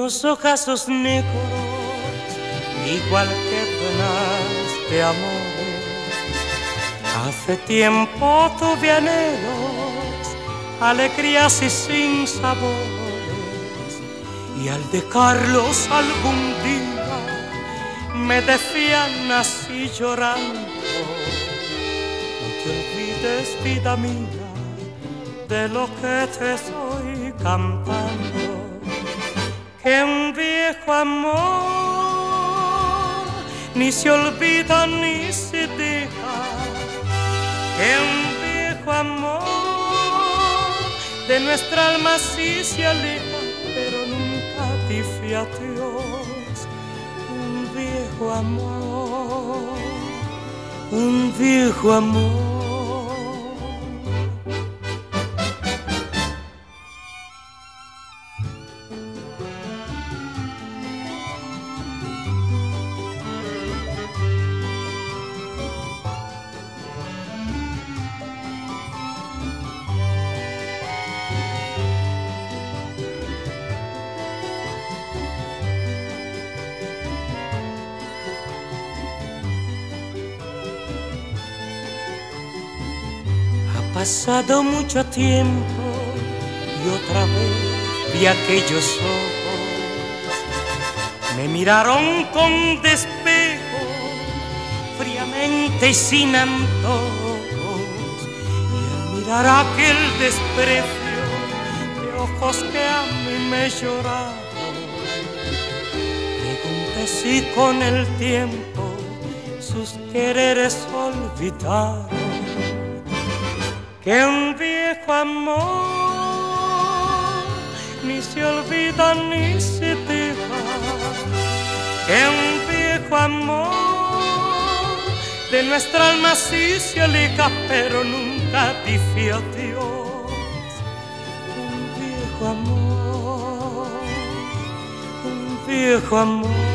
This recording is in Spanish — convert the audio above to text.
unos ojazos negros, igual que penas de amores. Hace tiempo tuve anhelos, alegrías y sin sabores, y al dejarlos algún día me decían así llorando, no te olvides vida mía de lo que te estoy cantando que un viejo amor ni se olvida ni se deja, que un viejo amor de nuestra alma sí se aleja, pero nunca dice adiós. Un viejo amor, un viejo amor. Pasado mucho tiempo y otra vez vi aquellos ojos. Me miraron con despejo, fríamente y sin antojos. Y al mirar aquel desprecio de ojos que a mí me lloraron, pregunté si con el tiempo sus quereres olvidaron que un viejo amor ni se olvida ni se deja, que un viejo amor de nuestra alma sí se aleja, pero nunca dice adiós. Un viejo amor, un viejo amor